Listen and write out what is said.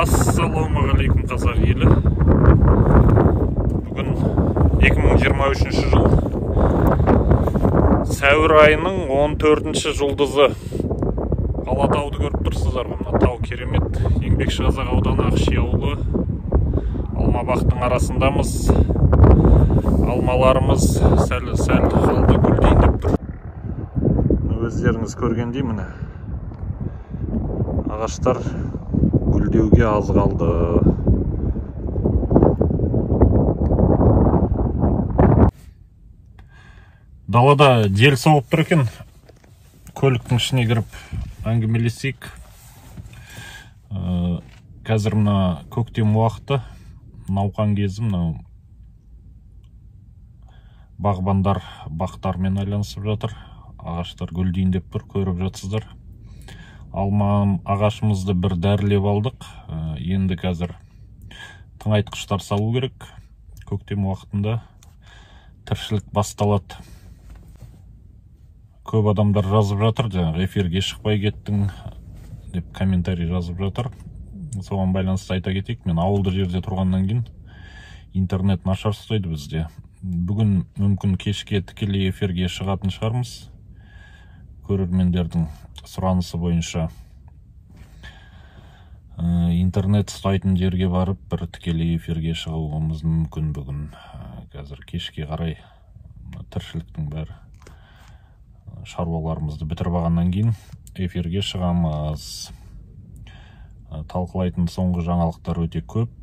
ассалаумағалейкум қазақ елі. Бүгін 2023 жыл. Сәуір айының 14 жұлдызы. Алатауды көріп тұрсыздар. Мына тау керемет еңбекші қазақ ауданы ақши ауылы. Алмабақтың арасындамыз. Алмаларымыз сәл сәл қалды гүлдейін деп тұр. Өздеріңіз көргендей міне ағаштар гүлдеуге аз қалды. Далада жел соғып тұр екен. Көліктің ішіне кіріп әңгімелесейік. Ә, қазір мына көктем уақыты. Науқан кезі мынау бағбандар бақтармен айналысып жатыр. Ағаштар гүлдейін деп тұр көріп жатсыздар. Алма ағашымызды бір дәрілеп алдық. Ә, енді қазір тыңайтқыштар салу керек. Көктем уақытында тіршілік басталады. Көп адамдар жазып жатыр жаңағы эфирге шықпай кеттің деп комментарий жазып жатыр. Соған байланысты айта кетейік мен ауылды жерде тұрғаннан кейін интернет нашар ұстайды бізде. Бүгін мүмкін кешке тікелей эфирге шығатын шығармыз. Көрермендердің сұранысы бойынша Ә, интернет ұстайтын жерге барып бір тікелей эфирге шығуымыз мүмкін бүгін. Ә, қазір кешке қарай тіршіліктің бәрі ә, шаруаларымызды бітіріп алғаннан кейін эфирге шығамыз. Талқылайтын соңғы жаңалықтар өте көп.